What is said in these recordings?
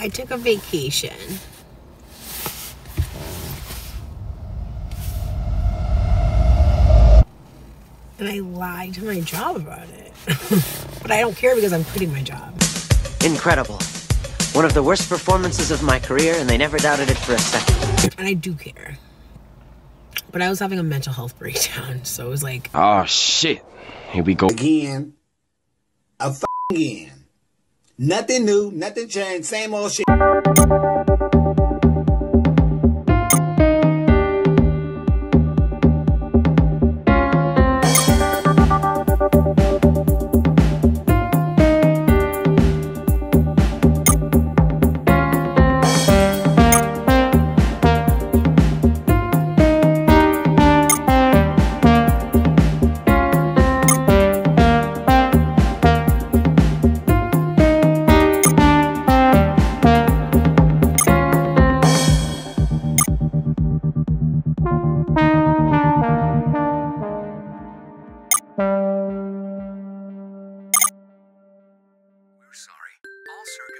I took a vacation. And I lied to my job about it. but I don't care because I'm quitting my job. Incredible. One of the worst performances of my career, and they never doubted it for a second. And I do care. But I was having a mental health breakdown, so it was like, Oh shit. Here we go. Again. A f- again. Nothing new, nothing changed, same old shit.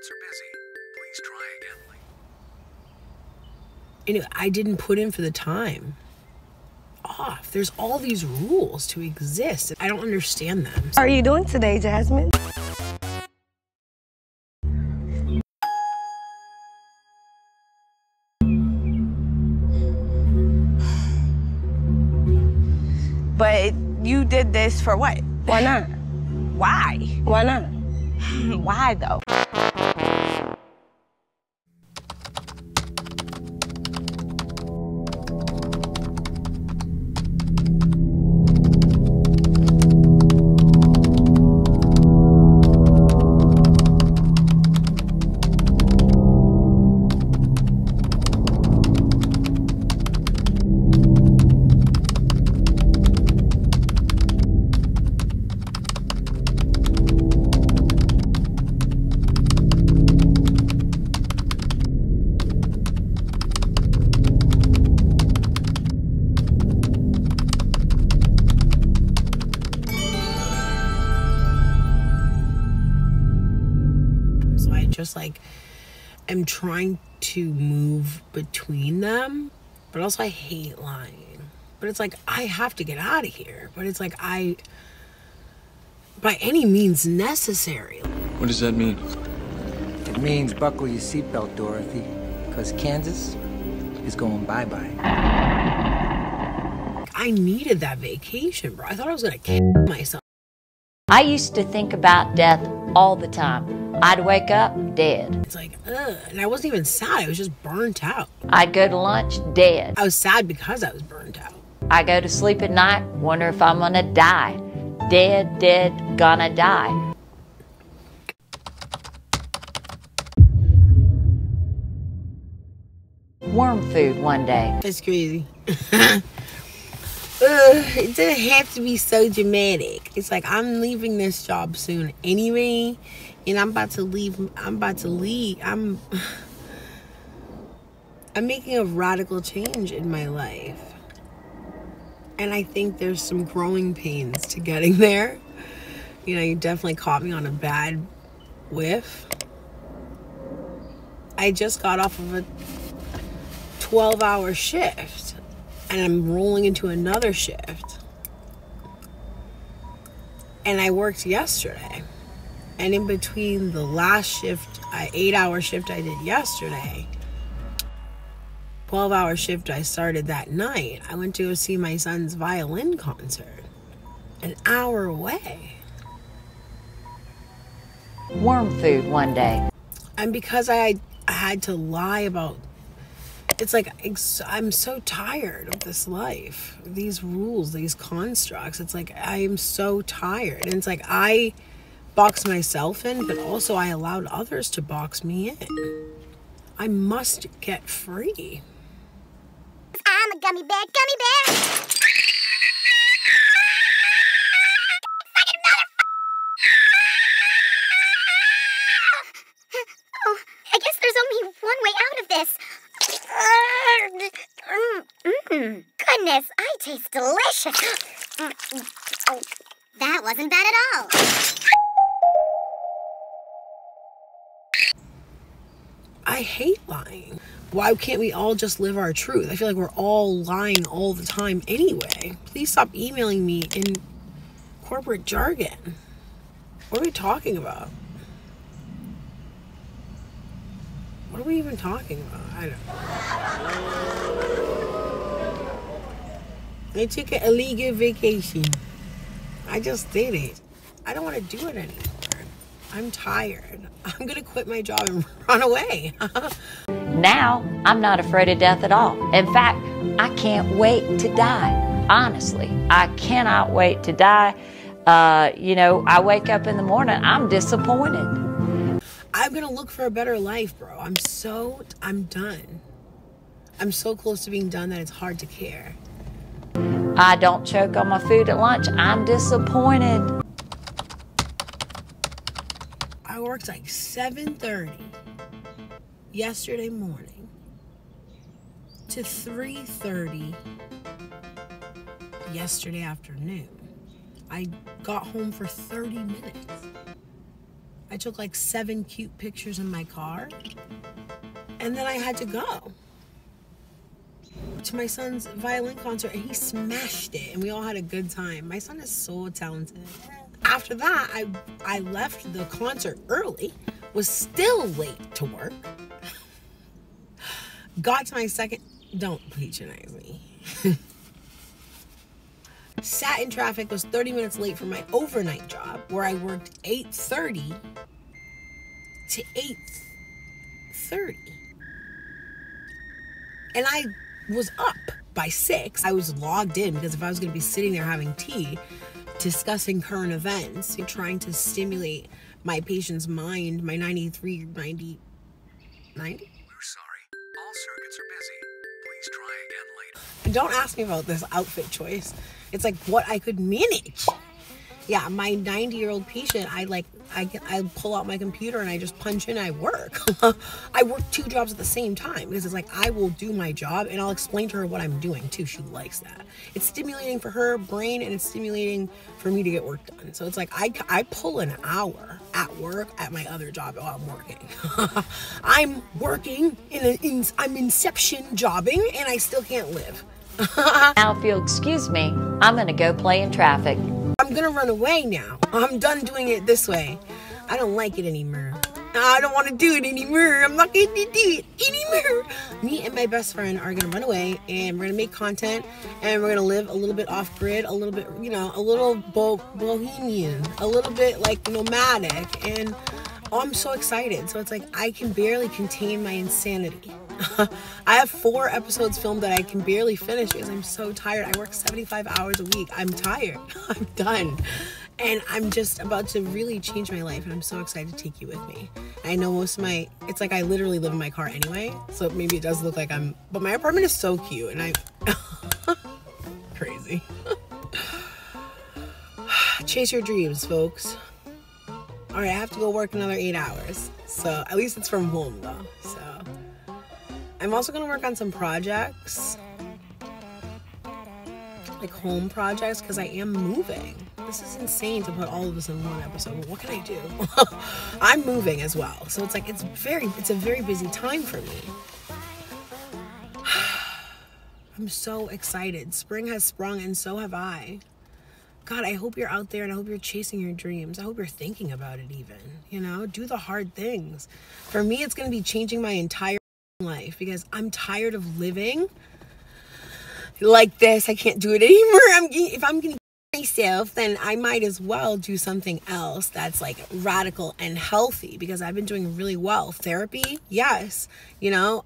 All are busy. Please try again later. you know, I didn't put in for the time off. There's all these rules to exist. I don't understand them. How are you doing today, Jasmine? But you did this for what? Why not? Why? Why not? Why though? Just like am trying to move between them, but also I hate lying. But it's like I have to get out of here. But it's like I by any means necessary. What does that mean? It means buckle your seatbelt, Dorothy, because Kansas is going bye bye. I needed that vacation, bro. I thought I was gonna kill myself. I used to think about death all the time. I'd wake up dead. It's like, ugh. And I wasn't even sad. I was just burnt out. I'd go to lunch dead. I was sad because I was burnt out. I go to sleep at night, wonder if I'm gonna die. Dead, dead, gonna die. Worm food one day. That's crazy. Ugh, it doesn't have to be so dramatic. It's like I'm leaving this job soon anyway, and I'm about to leave. I'm about to leave. I'm. I'm making a radical change in my life. And I think there's some growing pains to getting there. You know, you definitely caught me on a bad whiff. I just got off of a 12 hour shift and I'm rolling into another shift. And I worked yesterday. And in between the last shift, uh, eight hour shift I did yesterday, 12 hour shift I started that night, I went to go see my son's violin concert an hour away. Worm food one day. And because I had to lie about it's like I'm so tired of this life, these rules, these constructs. It's like I am so tired. And it's like I box myself in, but also I allowed others to box me in. I must get free. I'm a gummy bear, gummy bear. Oh, I guess there's only one way out of this. Goodness, I taste delicious. Oh, that wasn't bad at all. I hate lying. Why can't we all just live our truth? I feel like we're all lying all the time anyway. Please stop emailing me in corporate jargon. What are we talking about? What are we even talking about? I don't know. I took an illegal vacation. I just did it. I don't want to do it anymore. I'm tired. I'm gonna quit my job and run away. Now, I'm not afraid of death at all. In fact, I can't wait to die. Honestly, I cannot wait to die. Uh, you know, I wake up in the morning, I'm disappointed. I'm gonna look for a better life, bro. I'm so I'm done. I'm so close to being done that it's hard to care. I don't choke on my food at lunch, I'm disappointed. I worked like 7:30 yesterday morning to 3:30 yesterday afternoon. I got home for 30 minutes. I took like seven cute pictures in my car and then I had to go to my son's violin concert and he smashed it and we all had a good time. My son is so talented. After that, I I left the concert early, was still late to work. Got to my second don't patronize me. Sat in traffic, was 30 minutes late for my overnight job where I worked 8:30 to 8:30. And I was up by 6. I was logged in because if I was going to be sitting there having tea discussing current events and trying to stimulate my patient's mind, my 93 90 90 We're sorry. All circuits are busy. Please try again later. And don't ask me about this outfit choice. It's like what I could manage. Yeah, my 90 year old patient, I like, I, I pull out my computer and I just punch in, I work. I work two jobs at the same time because it's like I will do my job and I'll explain to her what I'm doing too. She likes that. It's stimulating for her brain and it's stimulating for me to get work done. So it's like I, I pull an hour at work at my other job while I'm working. I'm working in, a, in I'm inception jobbing and I still can't live. Now, if you'll excuse me, I'm gonna go play in traffic. I'm gonna run away now. I'm done doing it this way. I don't like it anymore. I don't want to do it anymore. I'm not gonna do it anymore. Me and my best friend are gonna run away and we're gonna make content and we're gonna live a little bit off grid, a little bit, you know, a little bo- bohemian, a little bit like nomadic. And oh, I'm so excited. So it's like I can barely contain my insanity. I have four episodes filmed that I can barely finish because I'm so tired. I work 75 hours a week. I'm tired. I'm done. And I'm just about to really change my life and I'm so excited to take you with me. I know most of my it's like I literally live in my car anyway, so maybe it does look like I'm but my apartment is so cute and I crazy. Chase your dreams, folks. All right, I have to go work another 8 hours. So, at least it's from home though. I'm also gonna work on some projects, like home projects, because I am moving. This is insane to put all of this in one episode. What can I do? I'm moving as well, so it's like it's very, it's a very busy time for me. I'm so excited. Spring has sprung, and so have I. God, I hope you're out there and I hope you're chasing your dreams. I hope you're thinking about it, even. You know, do the hard things. For me, it's going to be changing my entire life because I'm tired of living like this. I can't do it anymore. I'm if I'm going to myself, then I might as well do something else that's like radical and healthy because I've been doing really well. Therapy, yes, you know,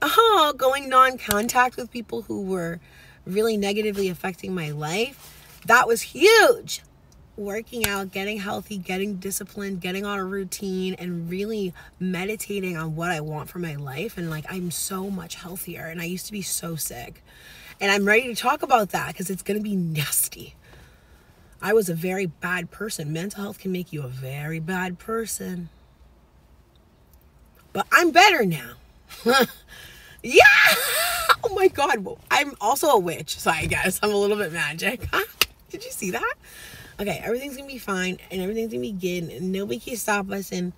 uh-huh, going non-contact with people who were really negatively affecting my life. That was huge working out, getting healthy, getting disciplined, getting on a routine, and really meditating on what I want for my life. And like, I'm so much healthier. And I used to be so sick. And I'm ready to talk about that because it's going to be nasty. I was a very bad person. Mental health can make you a very bad person. But I'm better now. yeah! Oh my god. I'm also a witch, so I guess I'm a little bit magic. Did you see that? Okay, everything's gonna be fine and everything's gonna be good and nobody can stop us and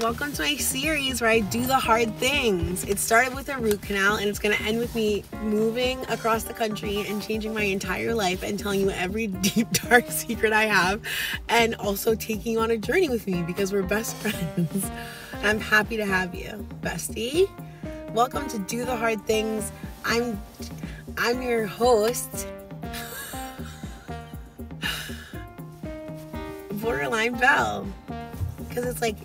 Welcome to my series where I do the hard things. It started with a root canal and it's to end with me moving across the country and changing my entire life and telling you every deep, dark secret I have and also taking you on a journey with me because we're best friends. I'm happy to have you, bestie. Welcome to Do the Hard Things. I'm I'm your host. Borderline Belle. Because it's like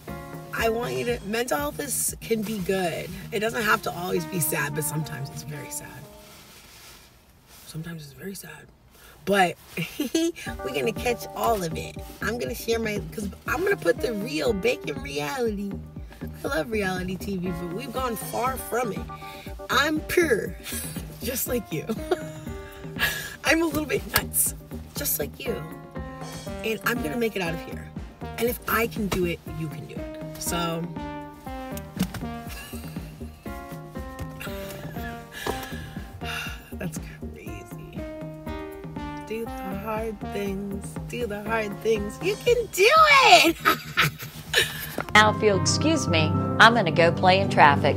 I want you to mental health is can be good. It doesn't have to always be sad, but sometimes it's very sad. Sometimes it's very sad. But we're gonna catch all of it. I'm gonna share my because I'm gonna put the real bacon reality. I love reality TV, but we've gone far from it. I'm pure, just like you. I'm a little bit nuts, just like you. And I'm gonna make it out of here. And if I can do it, you can do it. So that's crazy. Do the hard things. Do the hard things. You can do it. Now, if you'll excuse me, I'm to go play in traffic.